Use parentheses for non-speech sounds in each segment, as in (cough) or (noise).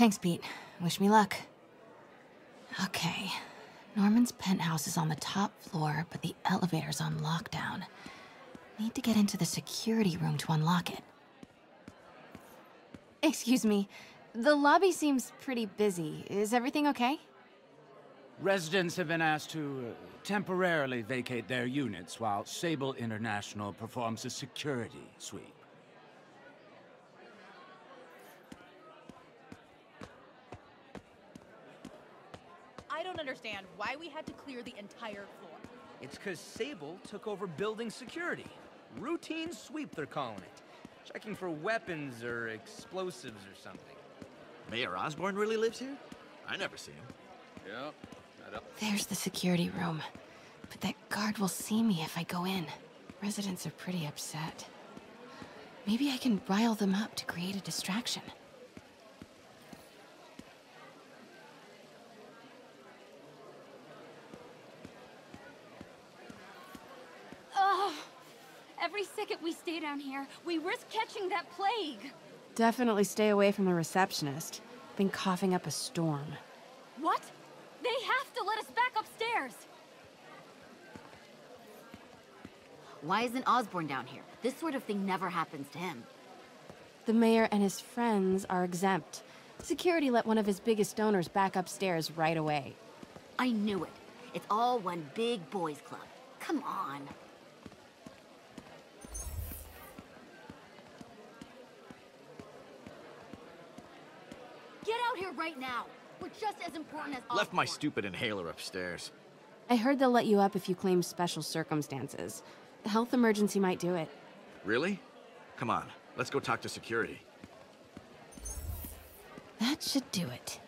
Thanks, Pete. Wish me luck. Okay. Norman's penthouse is on the top floor, but the elevator's on lockdown. Need to get into the security room to unlock it. Excuse me. The lobby seems pretty busy. Is everything okay? Residents have been asked to uh, temporarily vacate their units while Sable International performs a security sweep. Why we had to clear the entire floor. It's because Sable took over building security. Routine sweep, they're calling it. Checking for weapons or explosives or something. Mayor Osborn really lives here? I never see him. Yep. There's the security room. But that guard will see me if I go in. Residents are pretty upset. Maybe I can rile them up to create a distraction. Ugh. Every second we stay down here, we risk catching that plague. Definitely stay away from the receptionist. Been coughing up a storm. What? They have to let us back upstairs. Why isn't Osborn down here? This sort of thing never happens to him. The mayor and his friends are exempt. Security let one of his biggest donors back upstairs right away. I knew it. It's all one big boys club. Come on. Here right now. We're just as important as Left my stupid inhaler upstairs. I heard they'll let you up if you claim special circumstances. A health emergency might do it. Really? Come on, let's go talk to security. That should do it.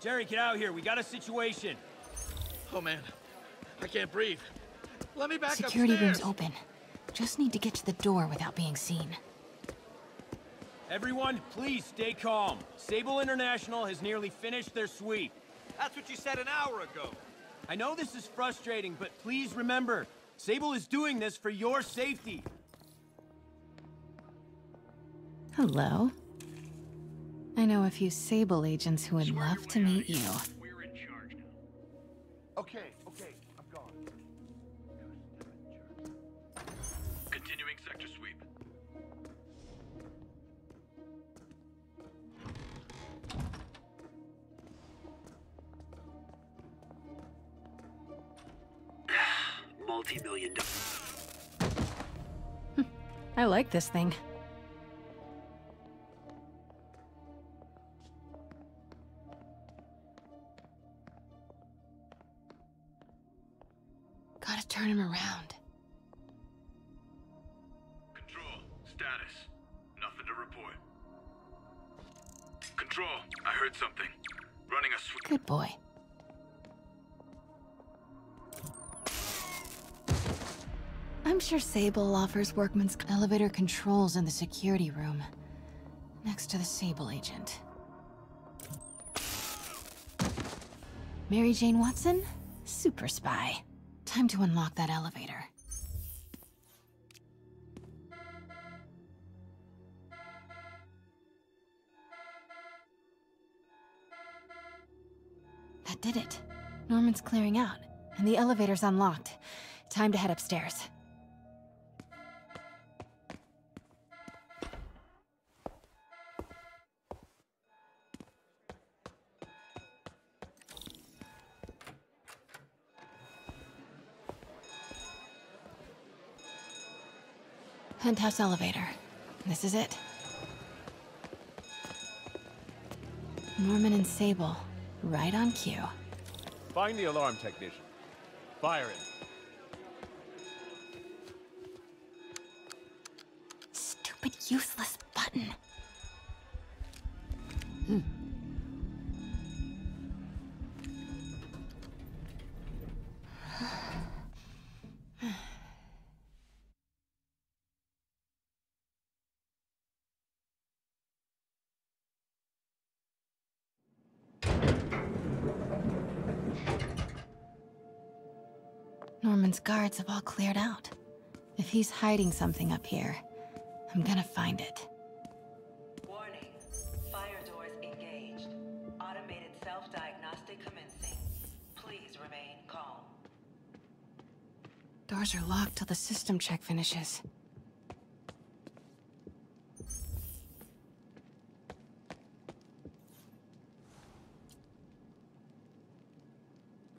Jerry, get out here. We got a situation. Oh man, I can't breathe. Let me back up. Security upstairs. room's open. Just need to get to the door without being seen. Everyone, please stay calm. Sable International has nearly finished their sweep. That's what you said an hour ago. I know this is frustrating, but please remember, Sable is doing this for your safety. Hello. I know a few Sable agents who would love to meet you. We're in charge now. Okay, Multi-million dollar. Hmm. I like this thing. Gotta turn him around. Control, status. Nothing to report. Control, I heard something. Running a. Good boy. I'm sure Sable offers workman's elevator controls in the security room. Next to the Sable agent. Mary Jane Watson? Super spy. Time to unlock that elevator. That did it. Norman's clearing out, and the elevator's unlocked. Time to head upstairs. Penthouse elevator. This is it. Norman and Sable, right on cue. Find the alarm technician. Fire him. Stupid, useless button. Guards have all cleared out. If he's hiding something up here, I'm gonna find it. Warning. Fire doors engaged. Automated self-diagnostic commencing. Please remain calm. Doors are locked till the system check finishes.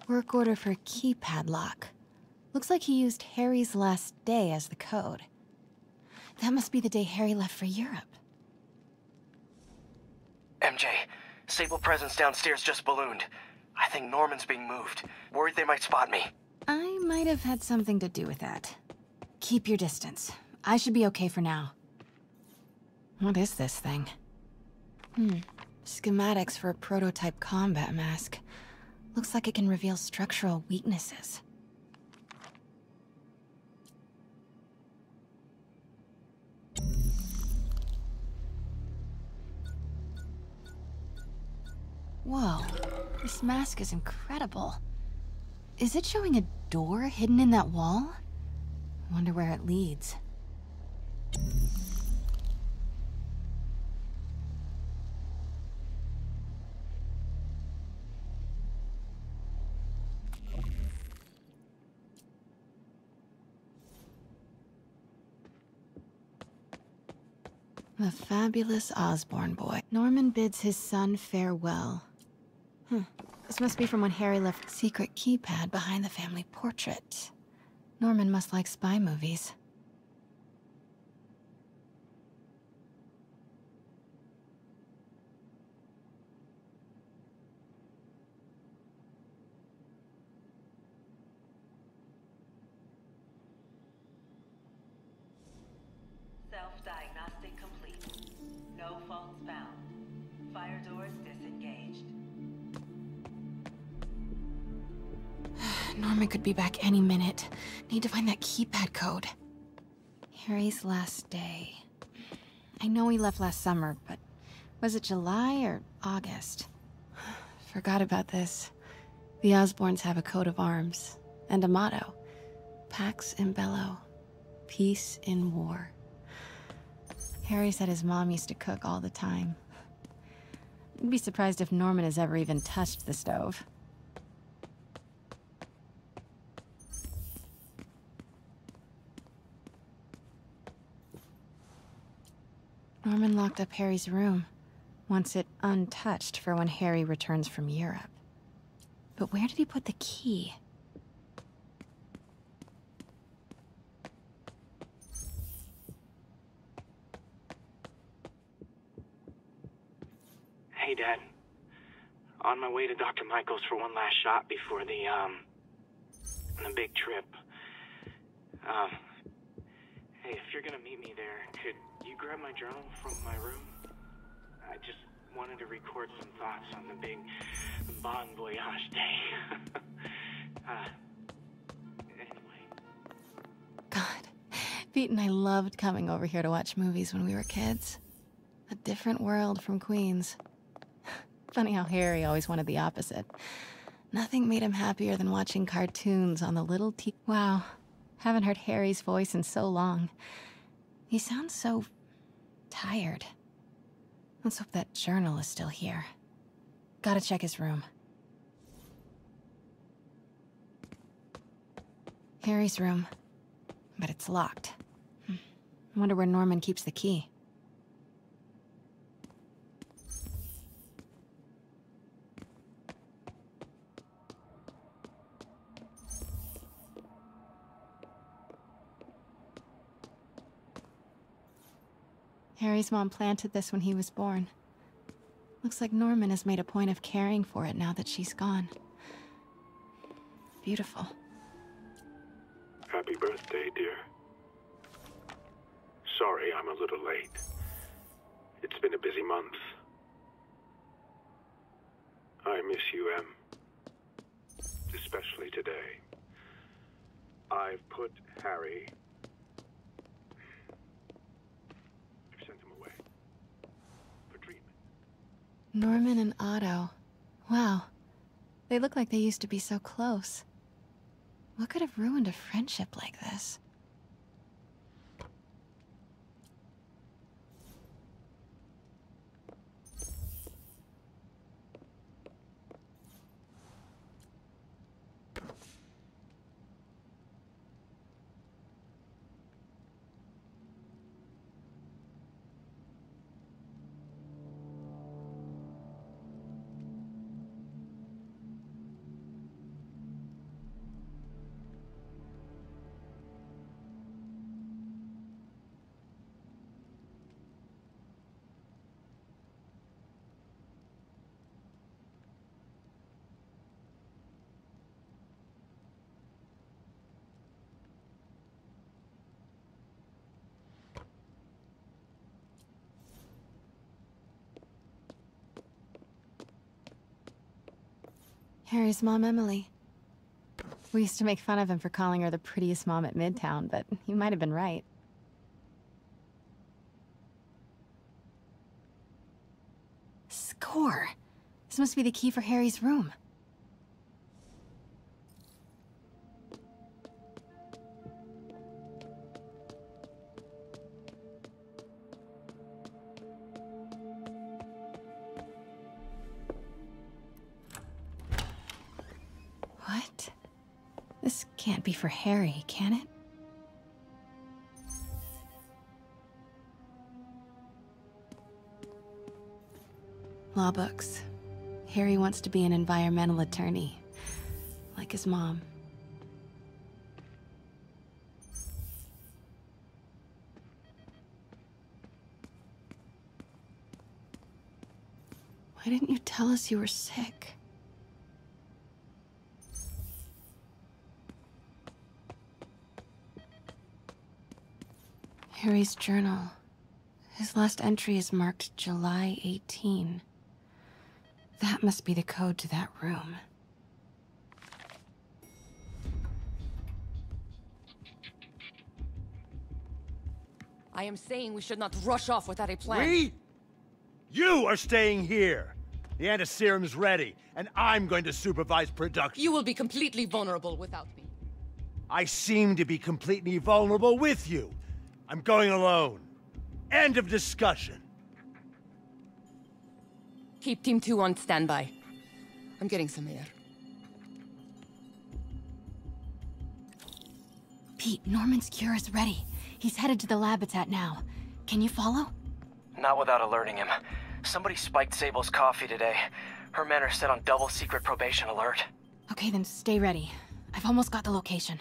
Work order for keypad lock. Looks like he used Harry's last day as the code. That must be the day Harry left for Europe. MJ, Sable presence downstairs just ballooned. I think Norman's being moved. Worried they might spot me. I might have had something to do with that. Keep your distance. I should be okay for now. What is this thing? Hmm. Schematics for a prototype combat mask. Looks like it can reveal structural weaknesses. Whoa, this mask is incredible. Is it showing a door hidden in that wall? Wonder where it leads. The fabulous Osborn boy. Norman bids his son farewell. Hmm. This must be from when Harry left secret keypad behind the family portrait. Norman must like spy movies. Need to find that keypad code. Harry's last day. I know he left last summer, but was it July or August? (sighs) Forgot about this. The Osborns have a coat of arms and a motto. Pax in bello. Peace in war. Harry said his mom used to cook all the time. I'd be surprised if Norman has ever even touched the stove. Norman locked up Harry's room, wants it untouched for when Harry returns from Europe. But where did he put the key? Hey, Dad. On my way to Dr. Michael's for one last shot before the, um, the big trip. Um, hey, if you're gonna meet me there, could grab my journal from my room? I just wanted to record some thoughts on the big Bon Voyage day. (laughs) uh, anyway. God, Pete and I loved coming over here to watch movies when we were kids. A different world from Queens. (laughs) Funny how Harry always wanted the opposite. Nothing made him happier than watching cartoons on the little t- Wow, haven't heard Harry's voice in so long. He sounds so... tired. Let's hope that journal is still here. Gotta check his room. Harry's room. But it's locked. Hmm. I wonder where Norman keeps the key. Mom planted this when he was born. Looks like Norman has made a point of caring for it now that she's gone. Beautiful. Happy birthday, dear. Sorry I'm a little late. It's been a busy month. I miss you, Em. Especially today. I've put Harry. I've sent him away. For treatment. Norman and Otto. Wow. They look like they used to be so close. What could have ruined a friendship like this? Harry's mom, Emily. We used to make fun of him for calling her the prettiest mom at Midtown, but he might have been right. Score! This must be the key for Harry's room. Can't be for Harry, can it? Law books. Harry wants to be an environmental attorney, like his mom. Why didn't you tell us you were sick? Harry's journal. His last entry is marked July 18. That must be the code to that room. I am saying we should not rush off without a plan. We? You are staying here. The antiserum's ready, and I'm going to supervise production. You will be completely vulnerable without me. I seem to be completely vulnerable with you. I'm going alone. End of discussion. Keep Team 2 on standby. I'm getting some air. Pete, Norman's cure is ready. He's headed to the lab it's at now. Can you follow? Not without alerting him. Somebody spiked Sable's coffee today. Her men are set on double secret probation alert. Okay, then stay ready. I've almost got the location.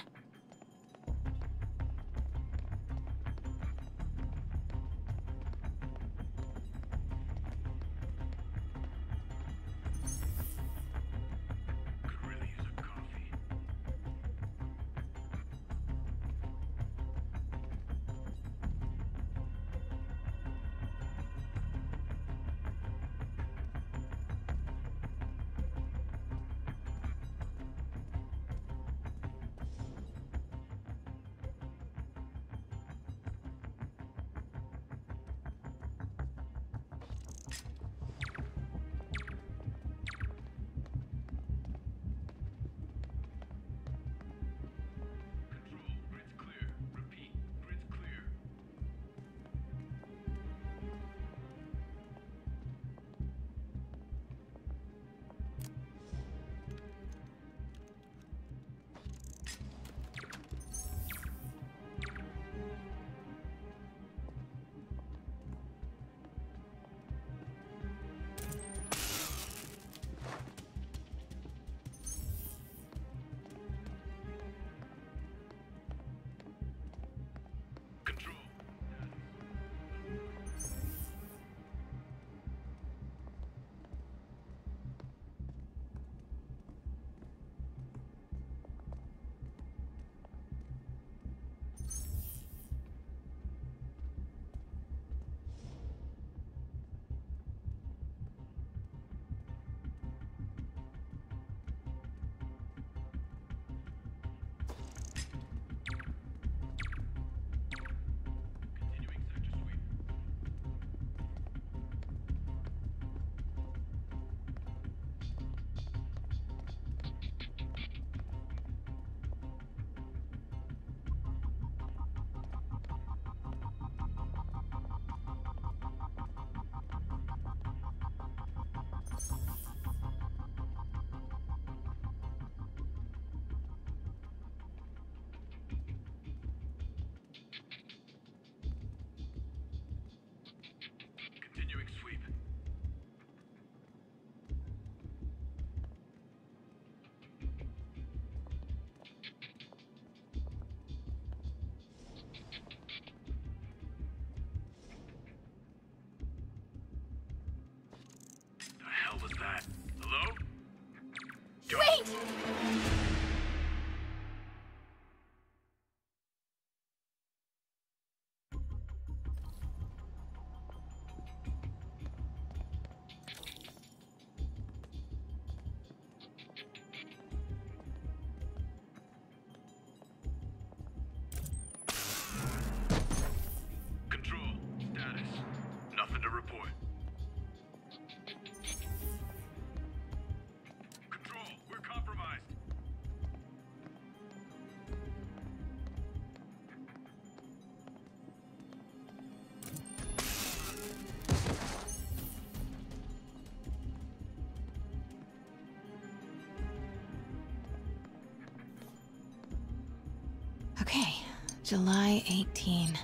July 18.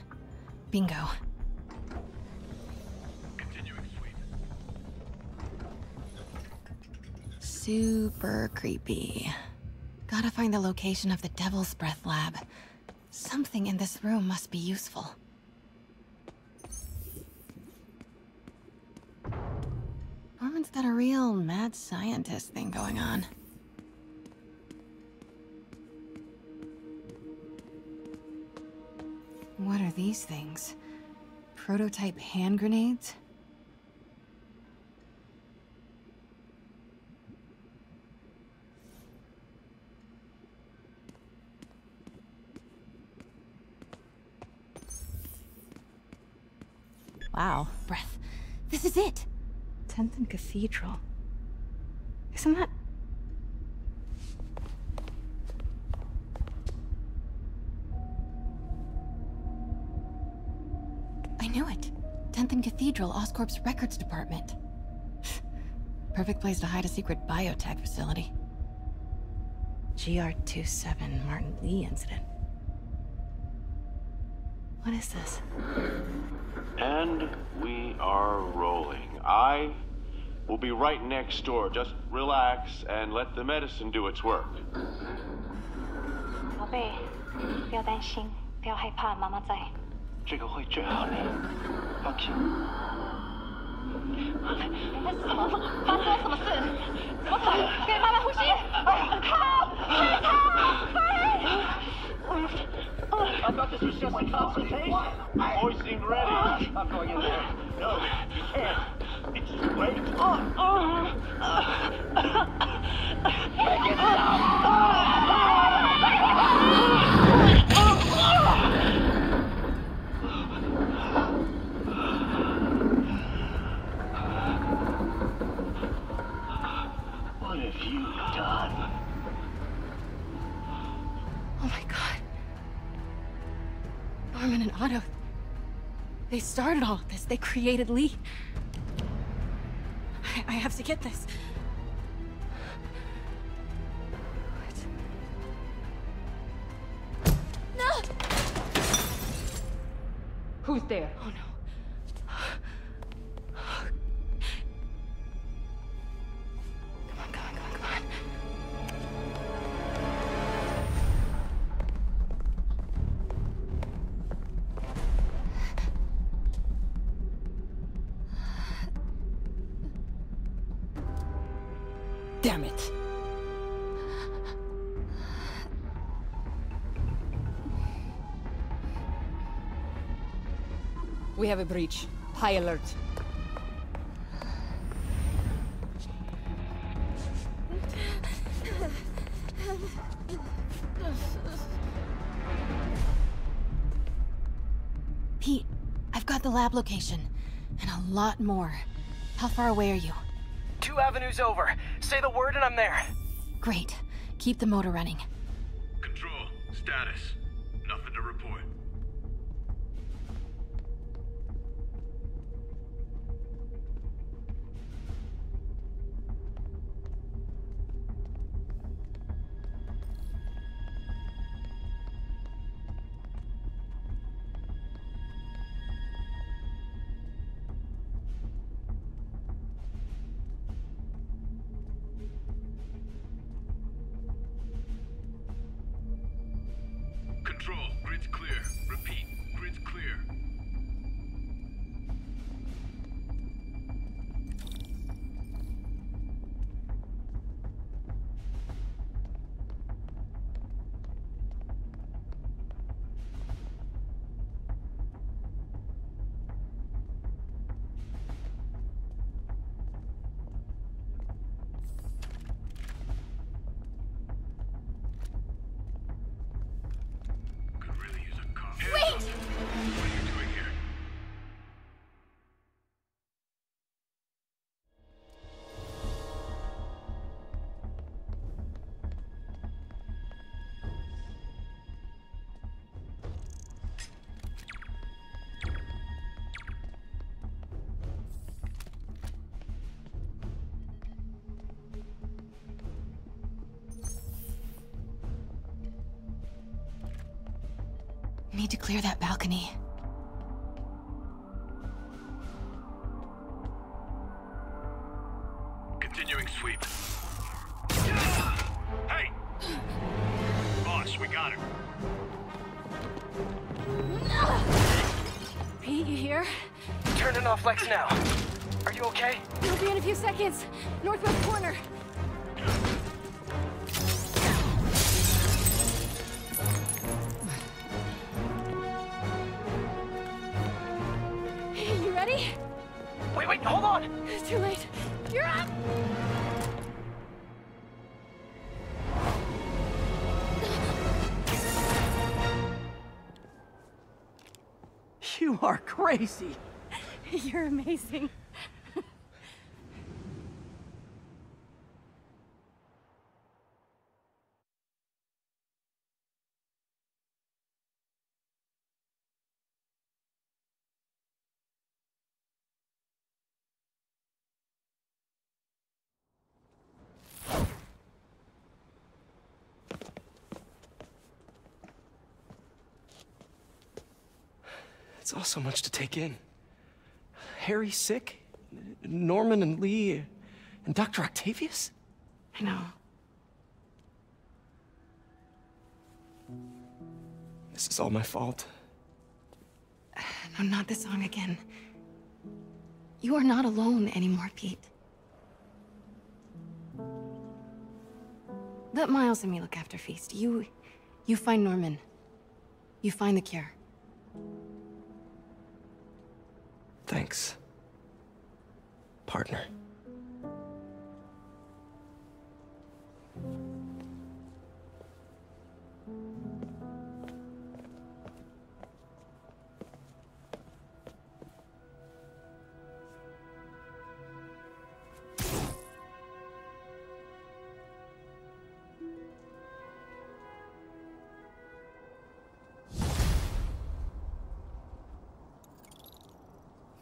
Bingo. Super creepy. Gotta find the location of the Devil's Breath lab. Something in this room must be useful. Norman's got a real mad scientist thing going on. Are these things? Prototype hand grenades? Wow. Breath. This is it! 10th and Cathedral. Isn't that... Cathedral, Oscorp's records department. (sighs) Perfect place to hide a secret biotech facility. GR27 Martin Li incident. What is this? And we are rolling. I will be right next door. Just relax and let the medicine do its work. 宝贝，不要担心，不要害怕，妈妈在。这个会治好你，放心。那是什么？发生了什么事？怎么办？给妈妈呼吸！靠！快逃！ I thought this was just a consultation. Boys seem ready. I'm going in there. No, you can't. It's too late. Make it What Norman and Otto. They started all of this. They created Li. I, I have to get this. No! Who's there? Oh no. Damn it. We have a breach. High alert. Pete, I've got the lab location. And a lot more. How far away are you? Two avenues over. Say the word and I'm there. Great. Keep the motor running. Control, status. Control, grid's clear. Repeat, grid's clear. Need to clear that balcony. Continuing sweep. Hey! Boss, we got him. Pete, you here? Turning off Lex now. Are you okay? We'll be in a few seconds. Northwest corner. On! It's too late. You're up! You are crazy. You're amazing. It's all so much to take in. Harry sick, Norman and Li, and Dr. Octavius? I know. This is all my fault. No, not this song again. You are not alone anymore, Pete. Let Miles and me look after Feast. You... you find Norman. You find the cure. Thanks. Partner.